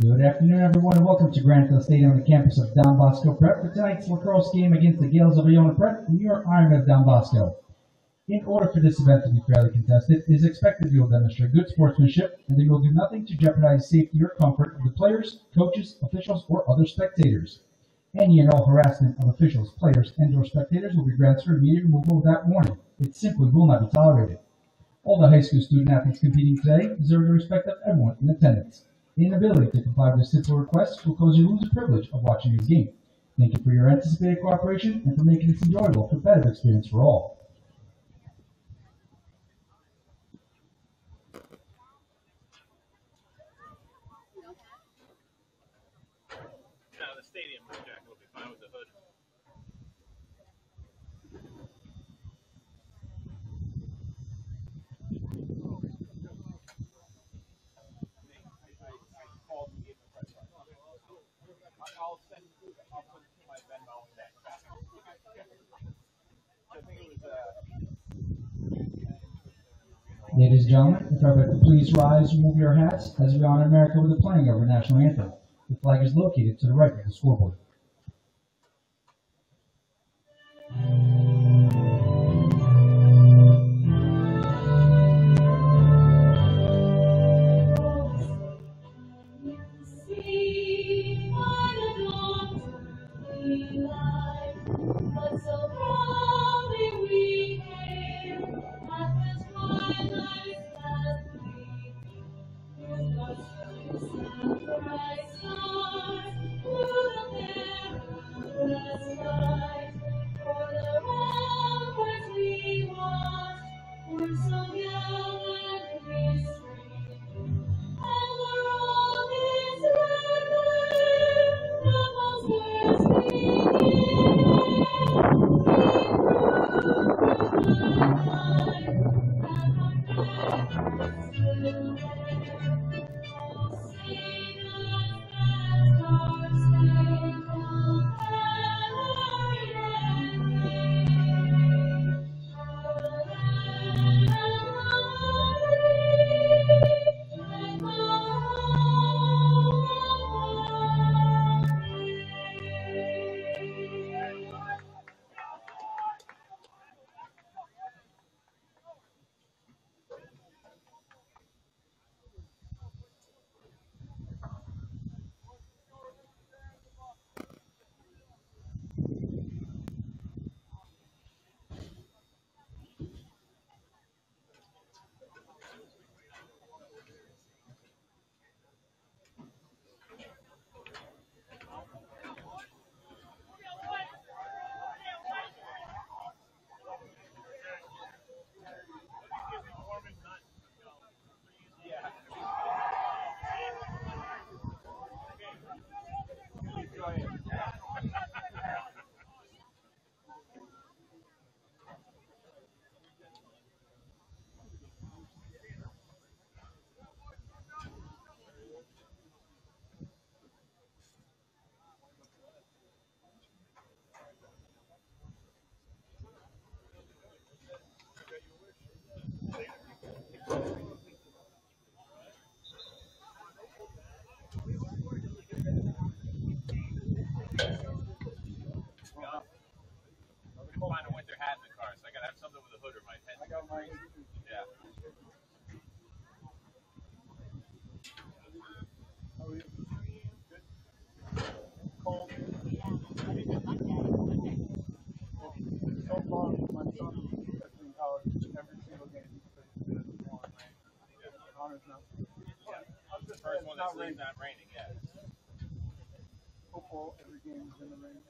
Good afternoon, everyone, and welcome to Granville Stadium on the campus of Don Bosco Prep for tonight's lacrosse game against the Gaels of Iona Prep, New York Ironmen of Don Bosco. In order for this event to be fairly contested, it is expected you will demonstrate good sportsmanship and that you will do nothing to jeopardize safety or comfort of the players, coaches, officials, or other spectators. Any and all harassment of officials, players, and or spectators will be grounds for immediate removal without warning. It simply will not be tolerated. All the high school student athletes competing today deserve the respect of everyone in attendance. Inability to comply with simple request will cause you to lose the privilege of watching this game. Thank you for your anticipated cooperation and for making this enjoyable, competitive experience for all. No, the stadium jacket will be fine with the hood. I'll send, I'll put my Venmo in that. I think it was, uh, Ladies and gentlemen, if could please rise and remove your hats as we honor America with the playing of our national anthem. The flag is located to the right of the scoreboard. Not raining. not raining, yeah. Football, every game is in the rain.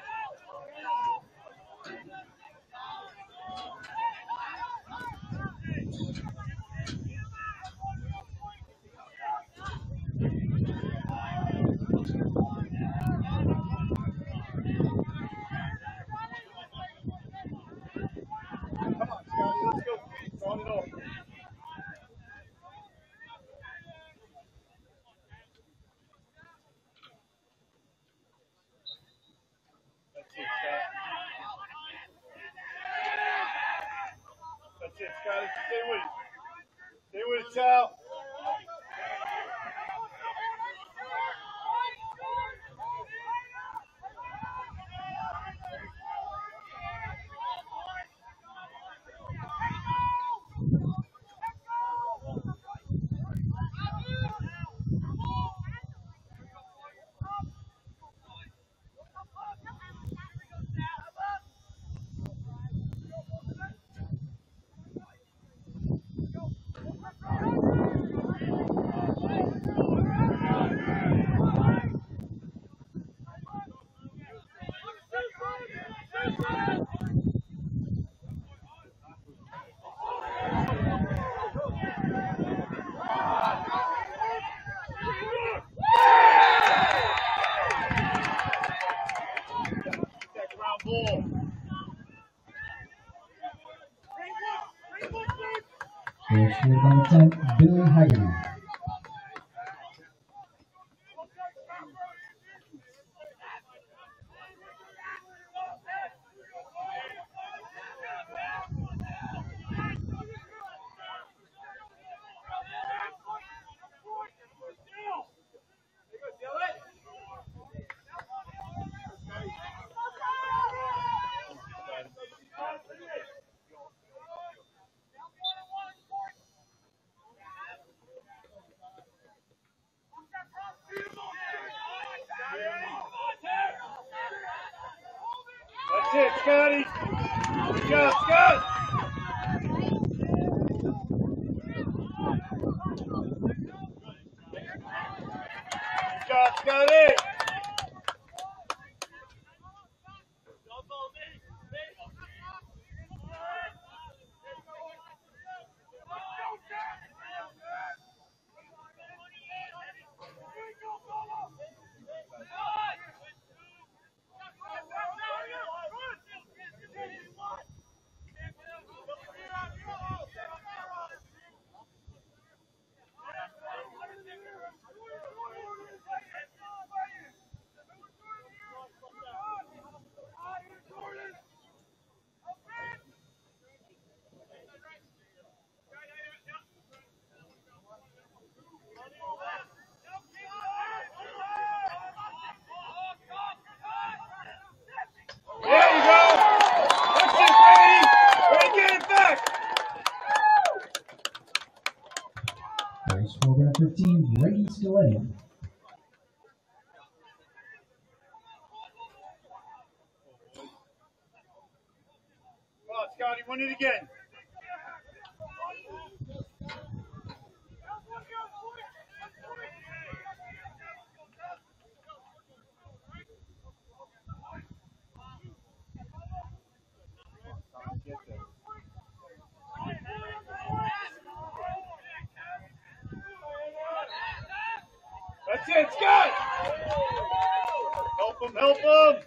Scotty. Stay with it. Stay with it, child. ball. Billy Hagan. still in. Scotty, won it again. help him!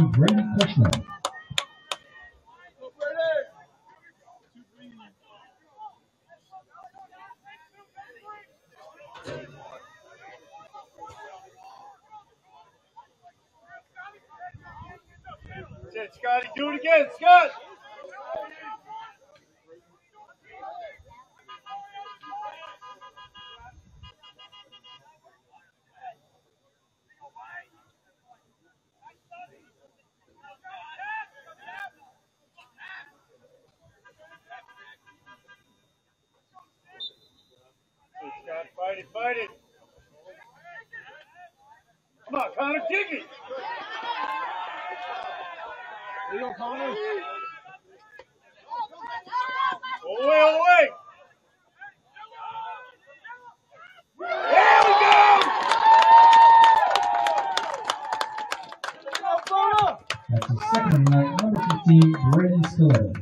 and Brady Kushner. Scotty, do it again, Scott! Fight it, fight it. Come on, Connor, kick it. There you go, Connor. Away, away. There we go. That's the second night, number 15, Brady Stiller.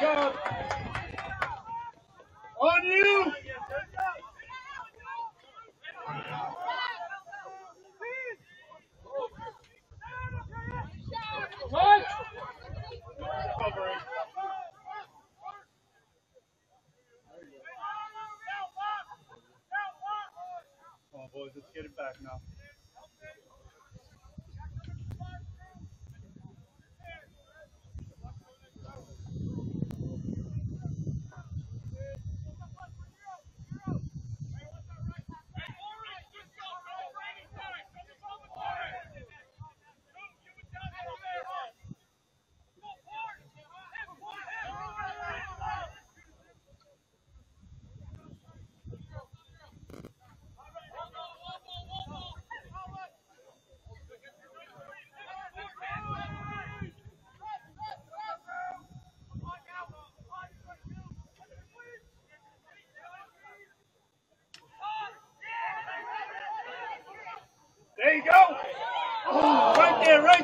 Good.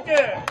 America!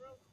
bro.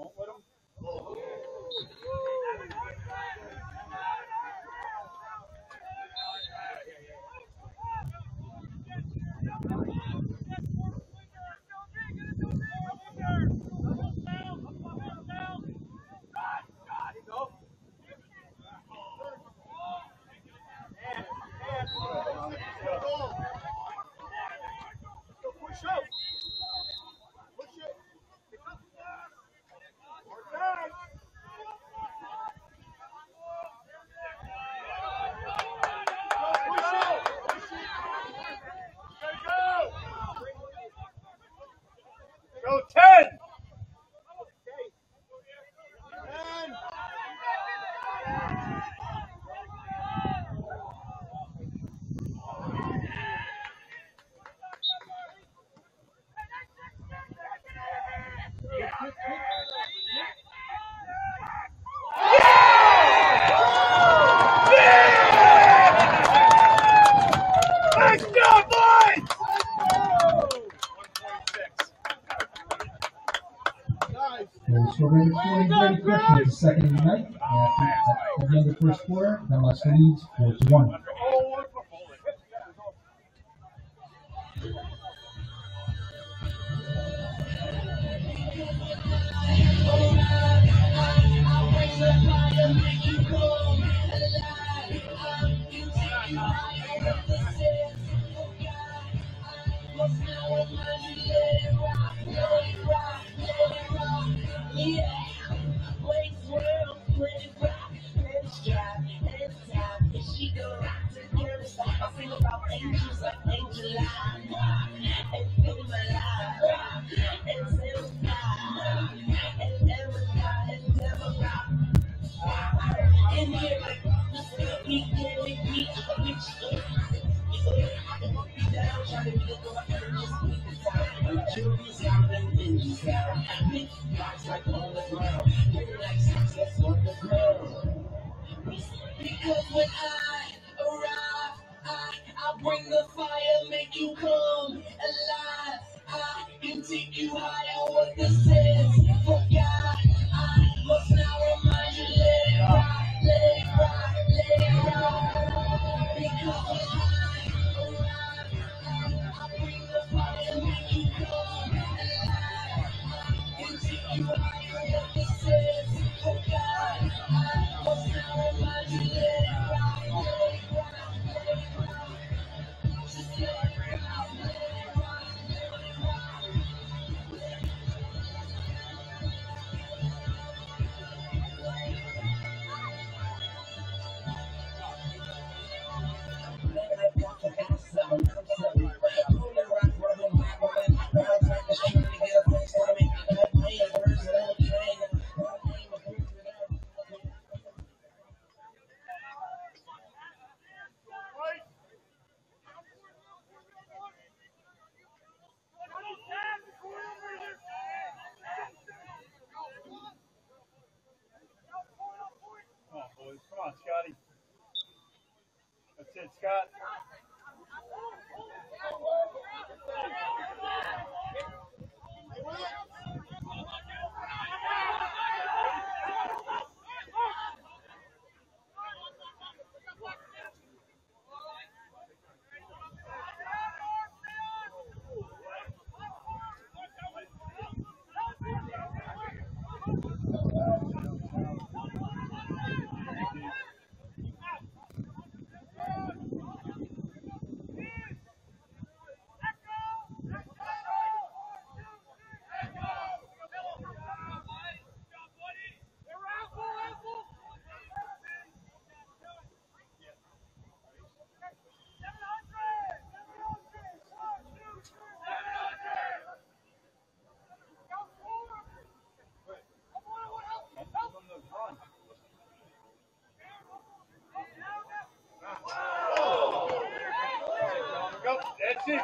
não eram first square, then less leads equals one. like on the ground. Relax, let's.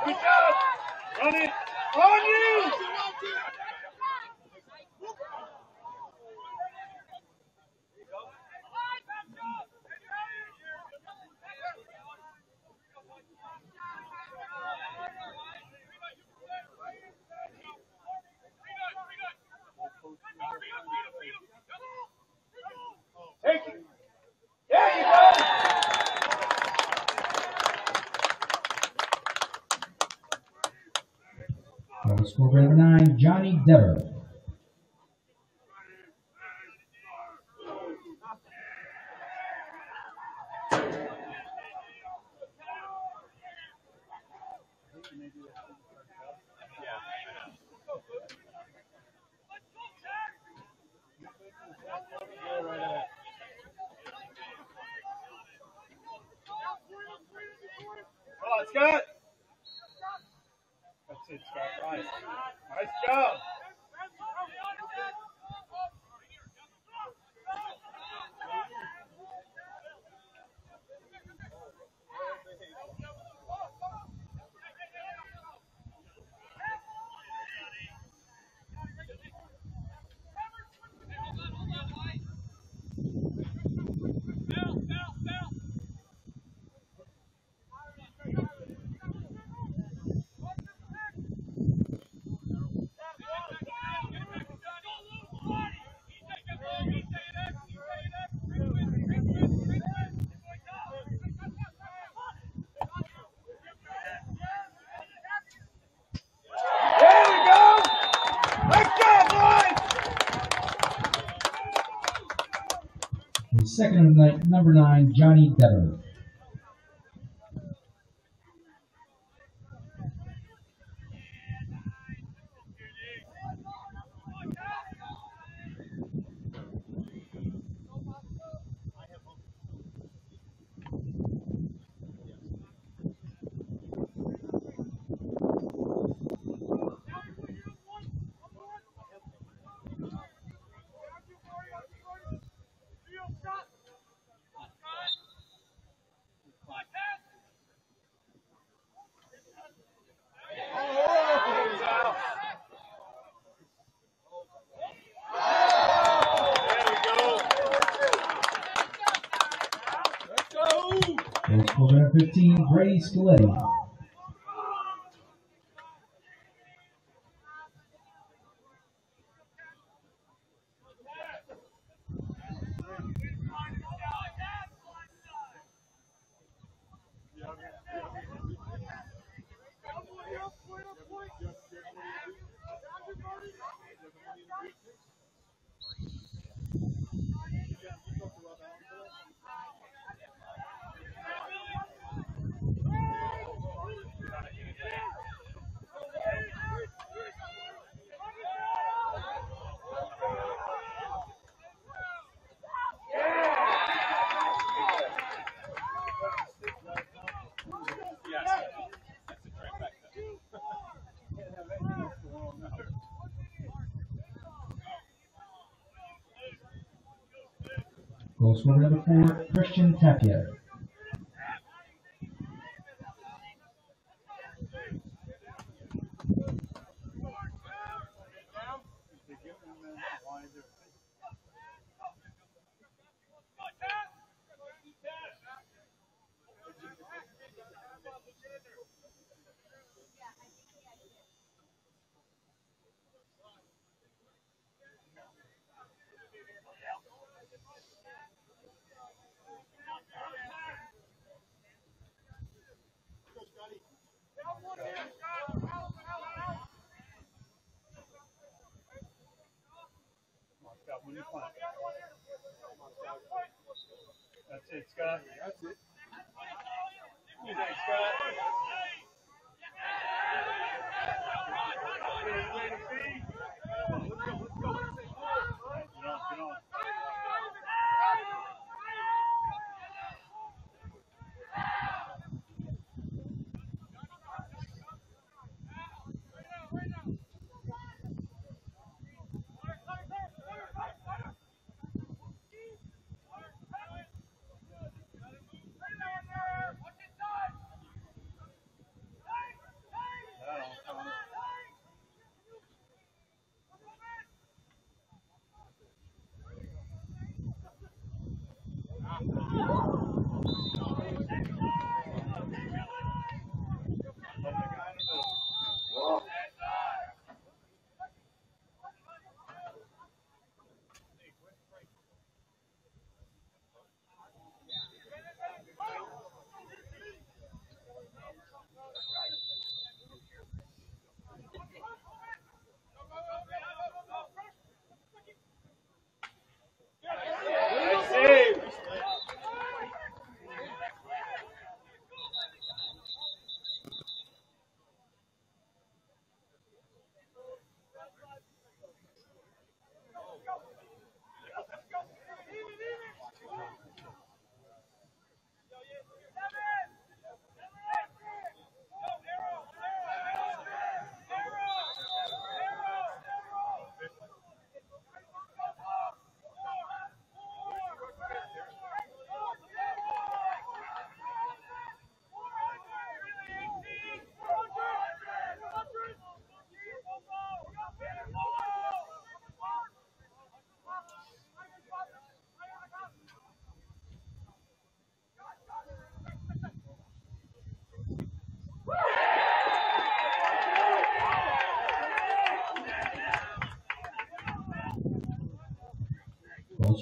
Good job. Run it. On you. for number nine, Johnny Dever. Second, uh, number nine, Johnny Dever. Scoletti. Number four, Christian Tapia.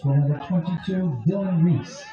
Number 22, Dylan Reese.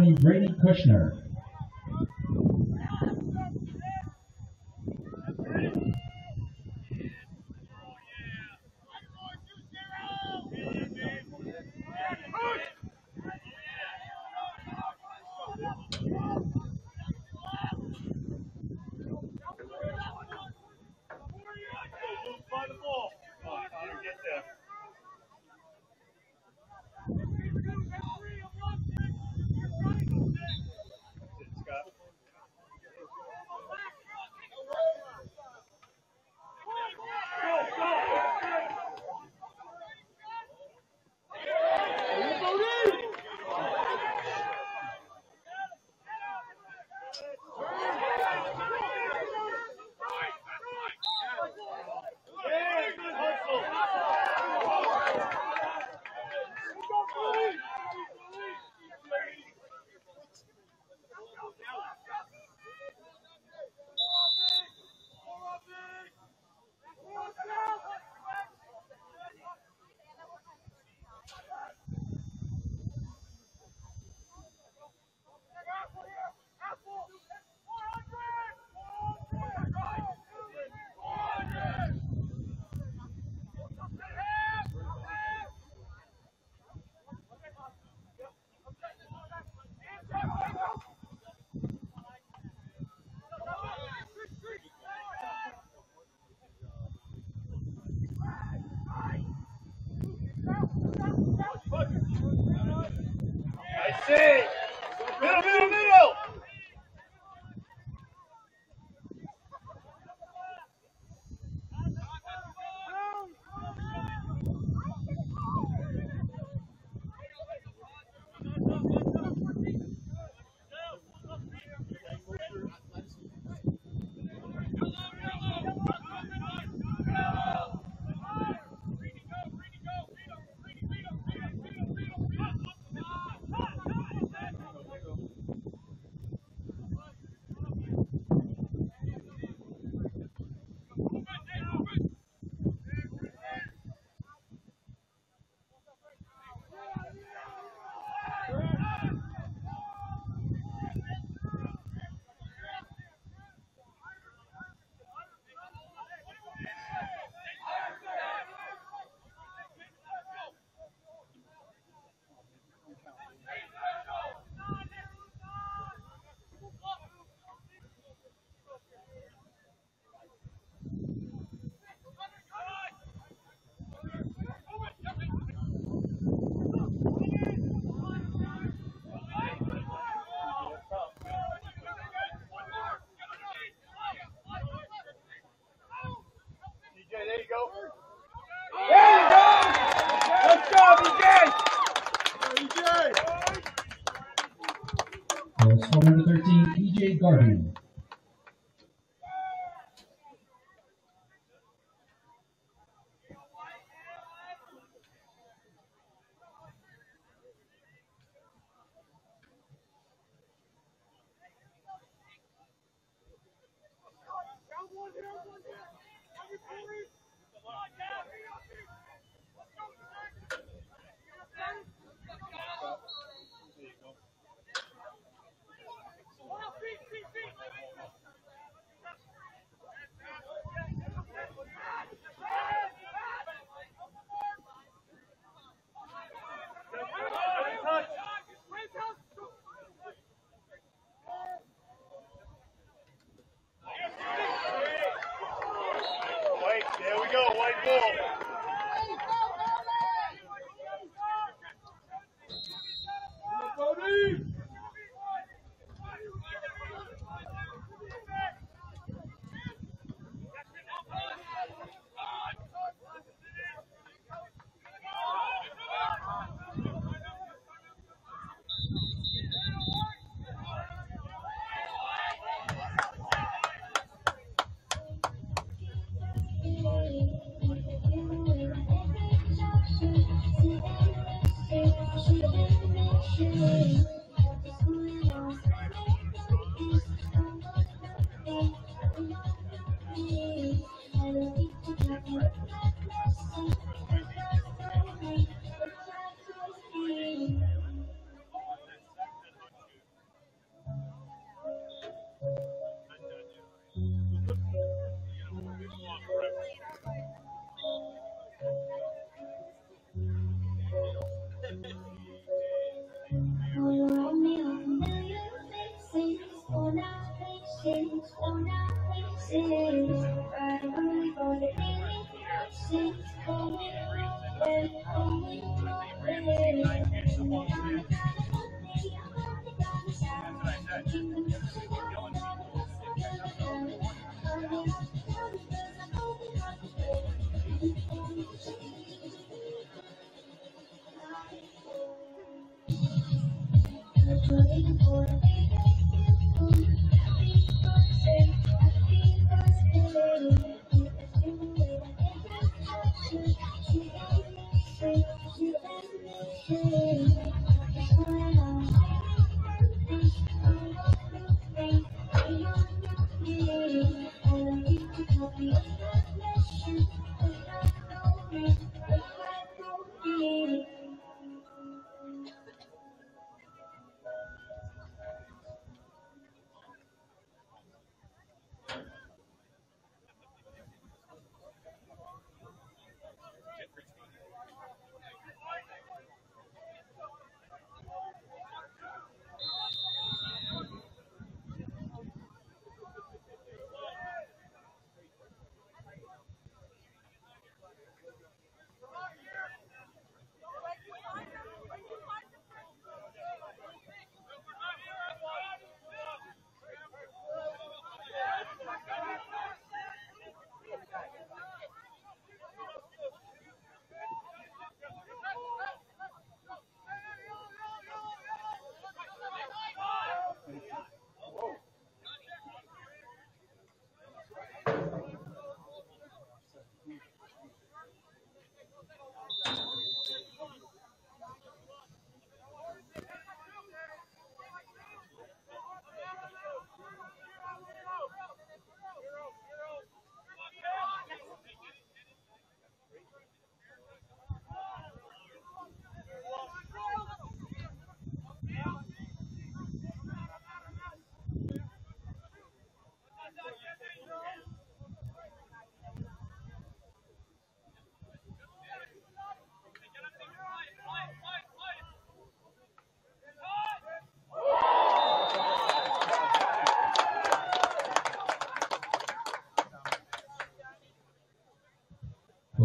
20, Brady Kushner.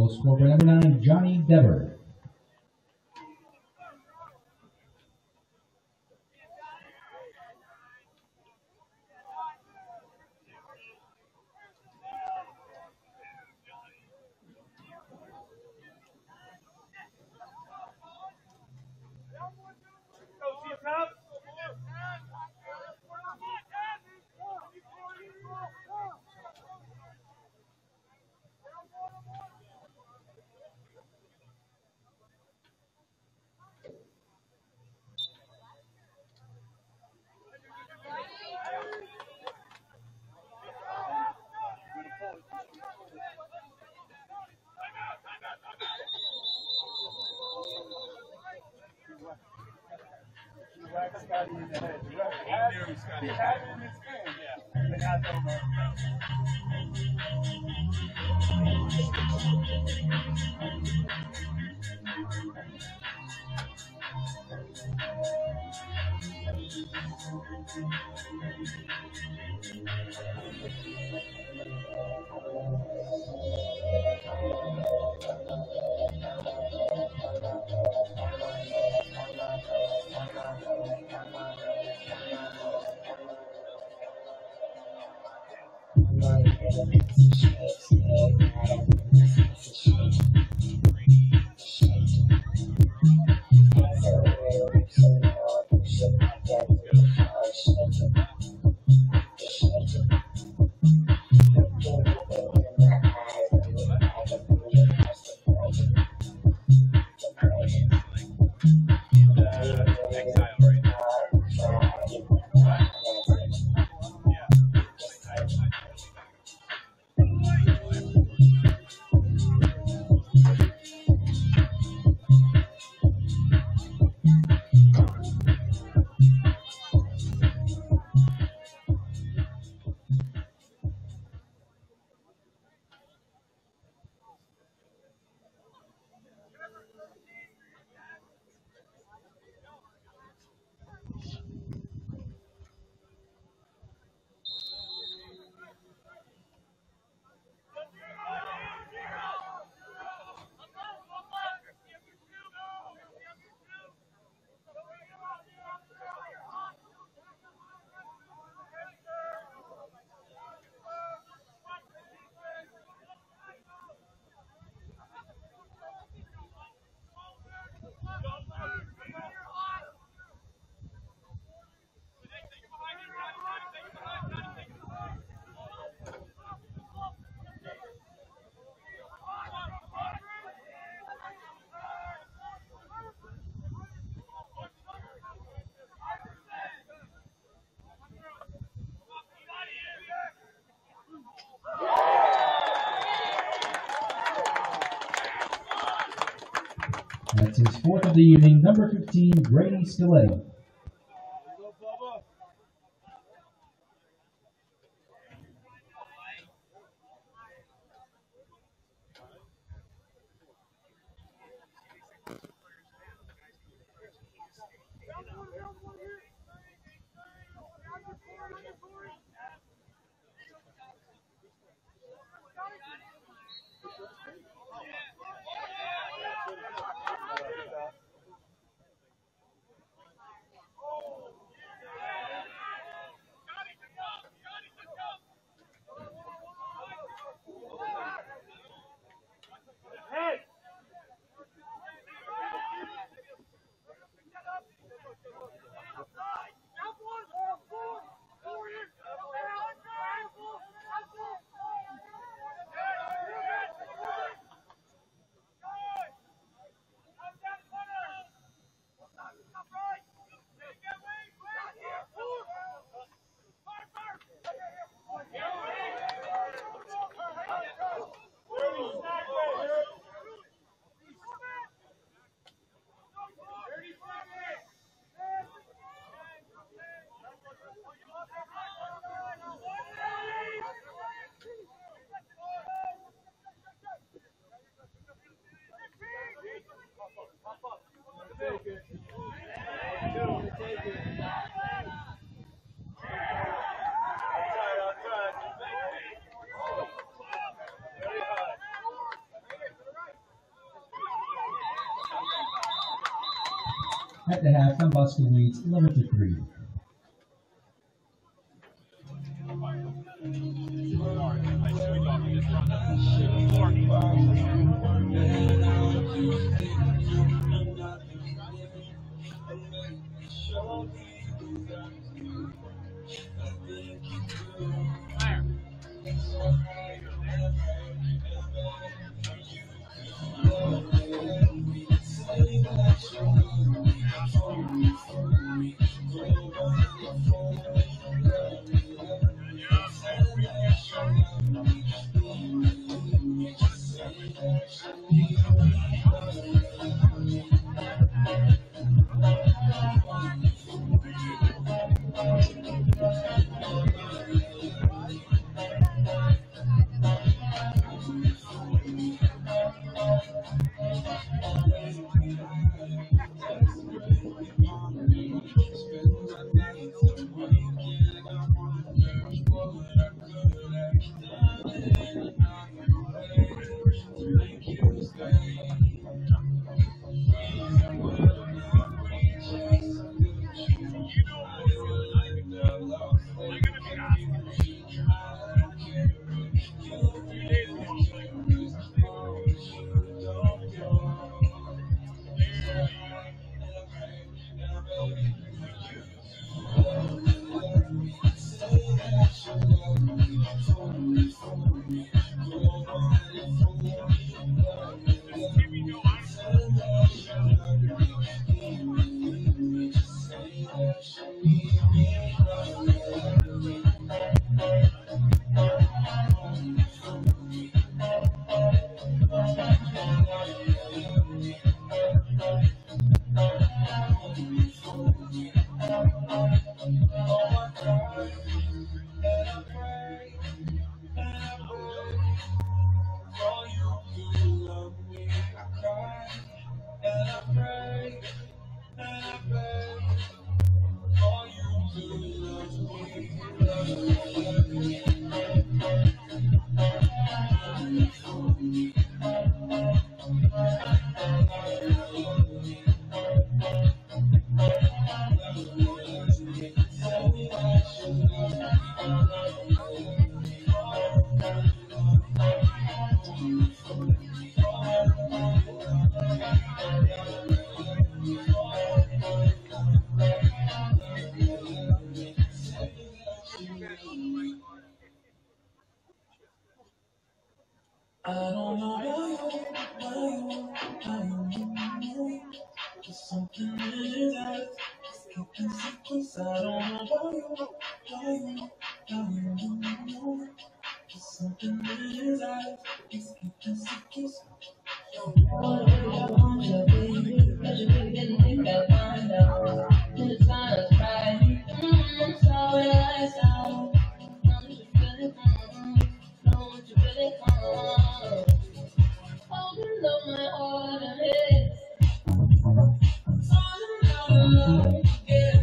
Goal scorer number 9, Johnny Dever. That's his fourth of the evening, number 15, Grady Scaletta. to have combustion weights limited to 3. Open up my heart and Eu não.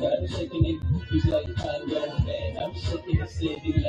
I'm sick of city.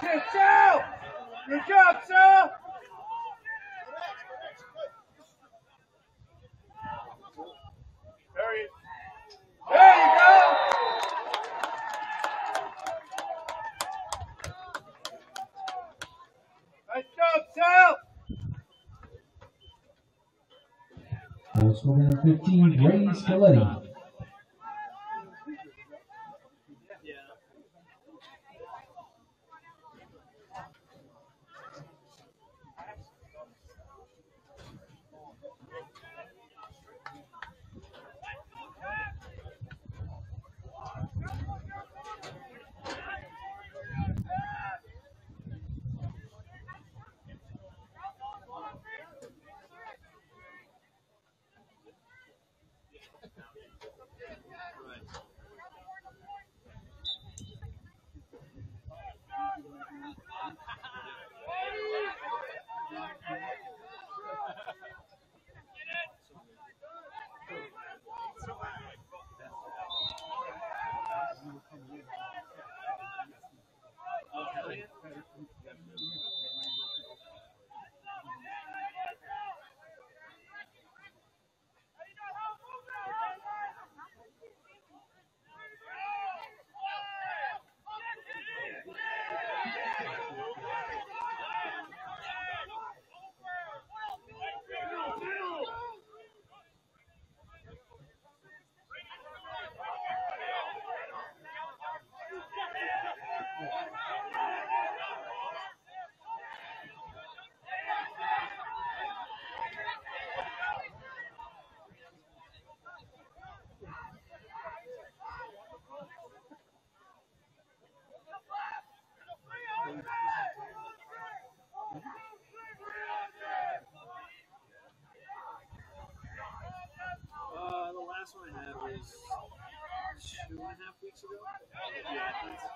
Sal! Good job, Sal! There you, go! Job, number 15, Ray Scaletti. Yeah.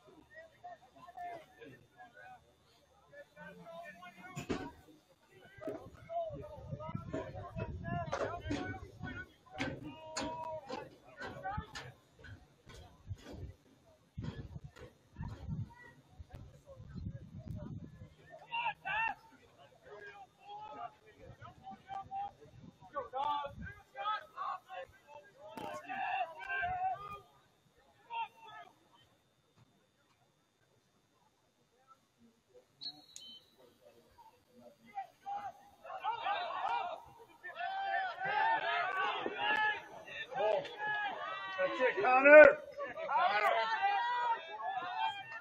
Connor!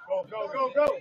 Go, go, go, go!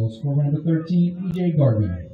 Goal number 13, EJ Garvey.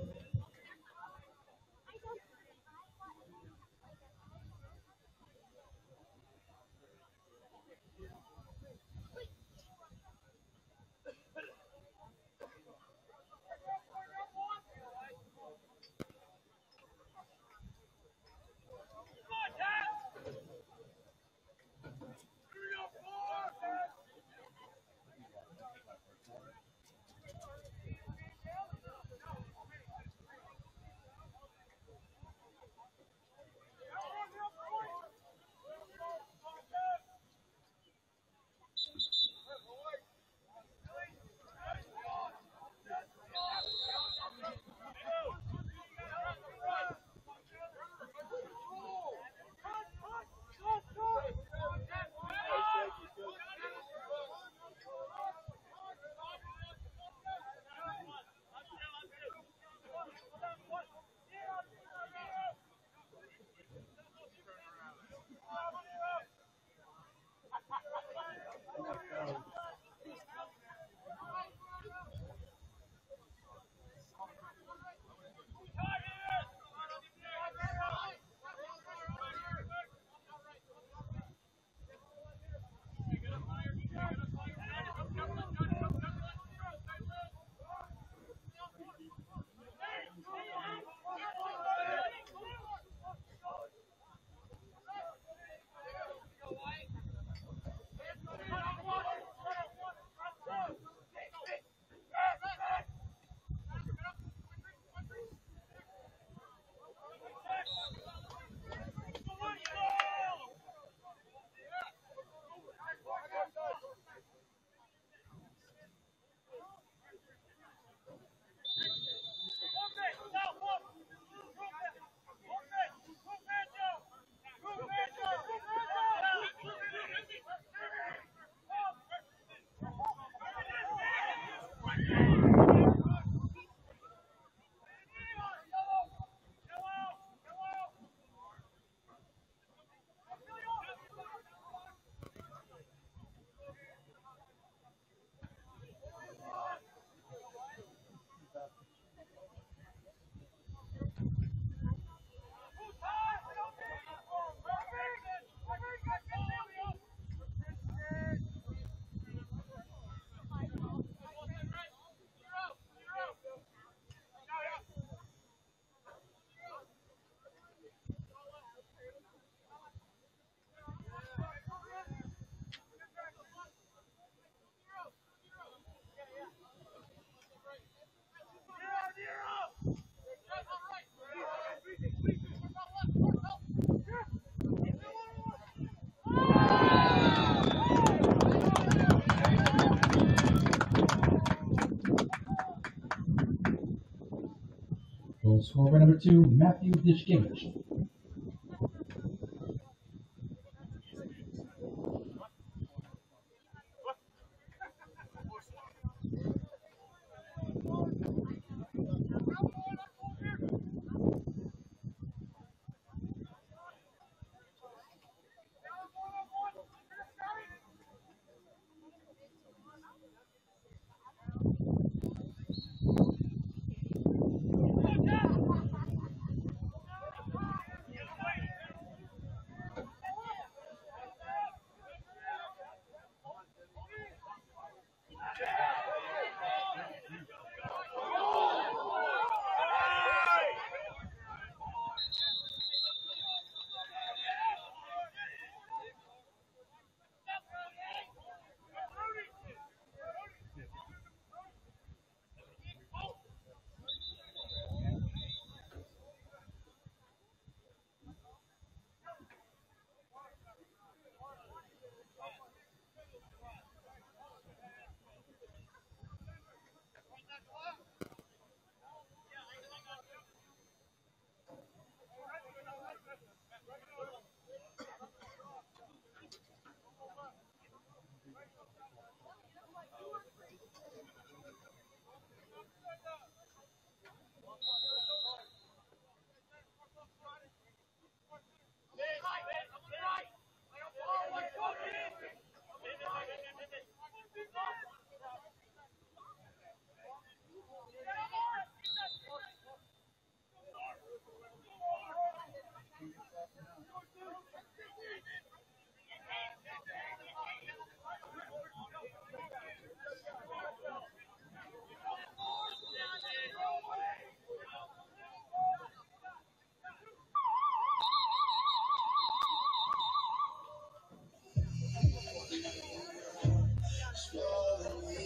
Score number two, Matthew Dishkevich.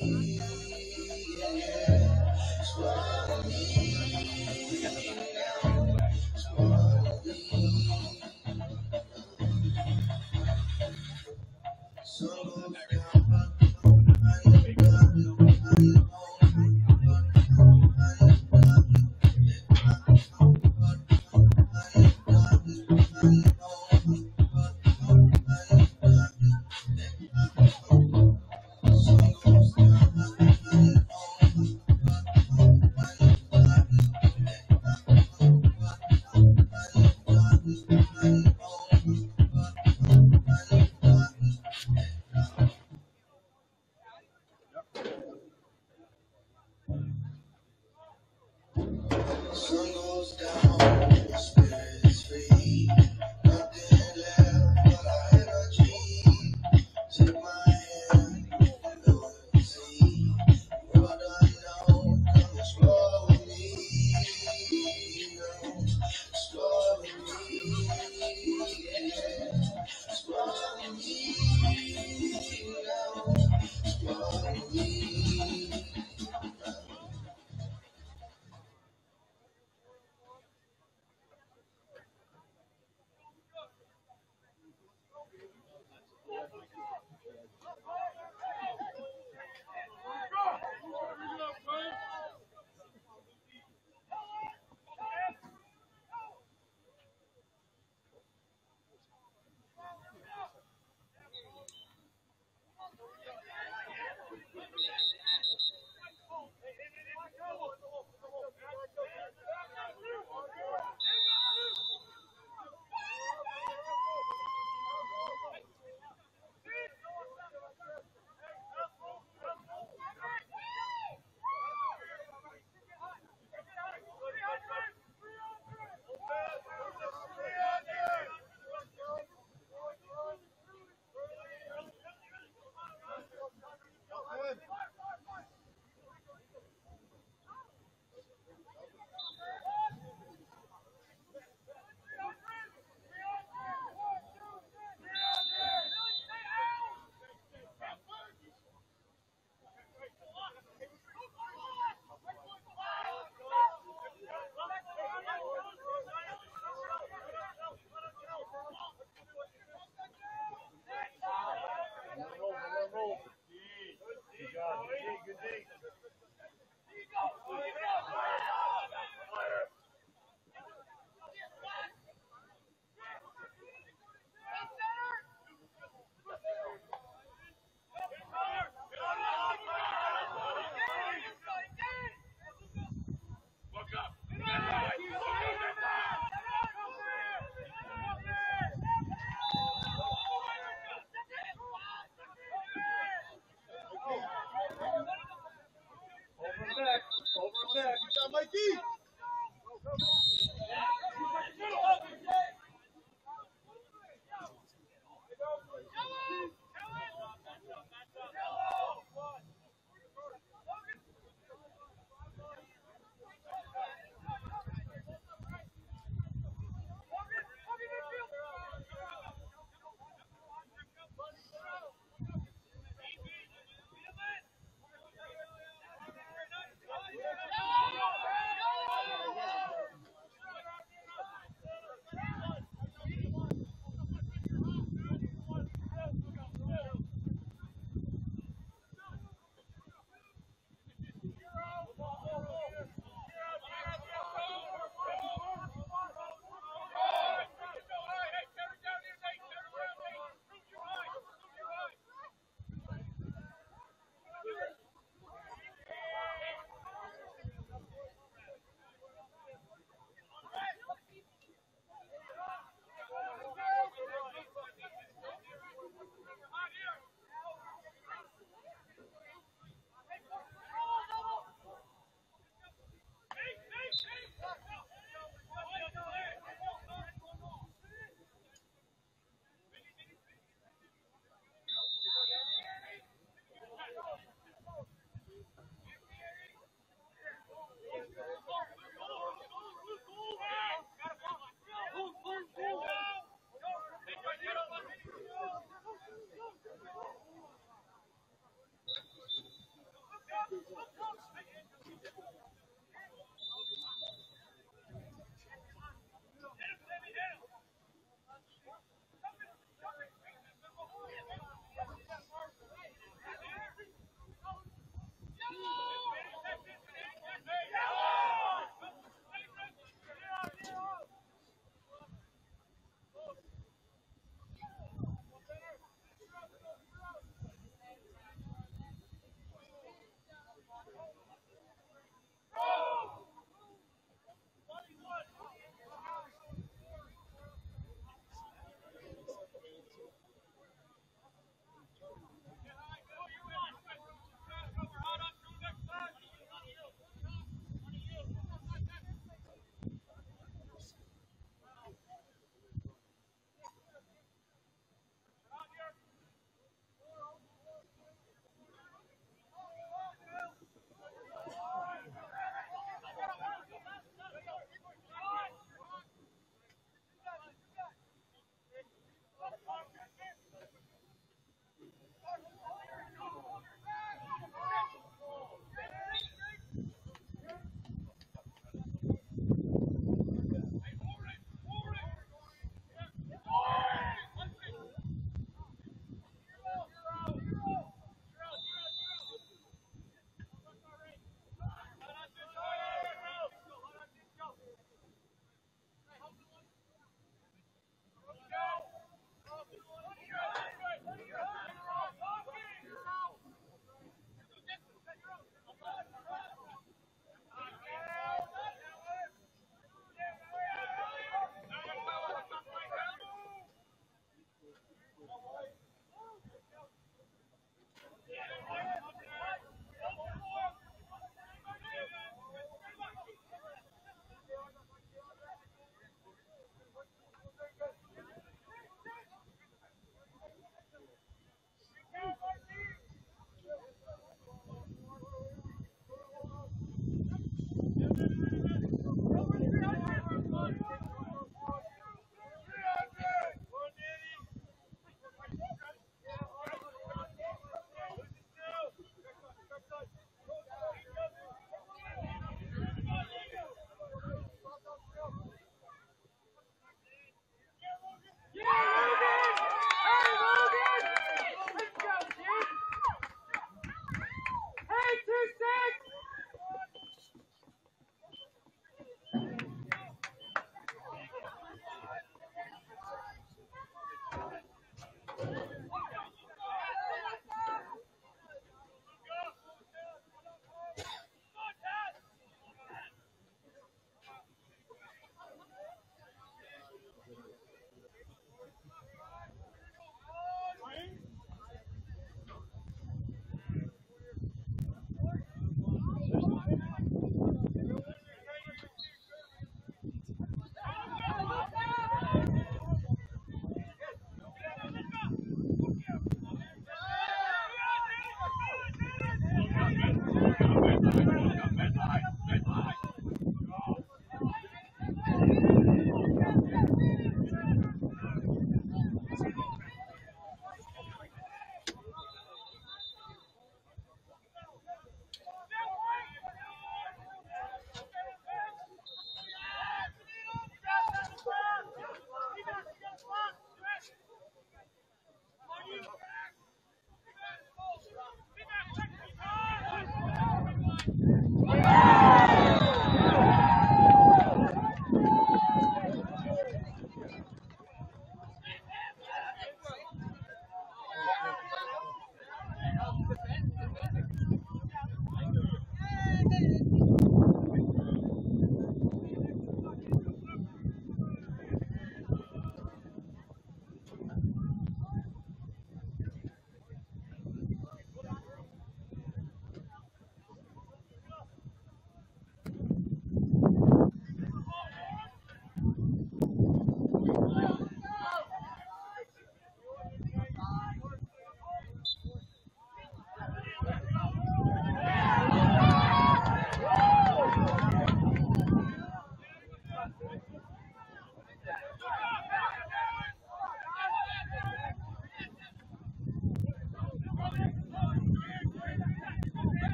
She's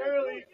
Early.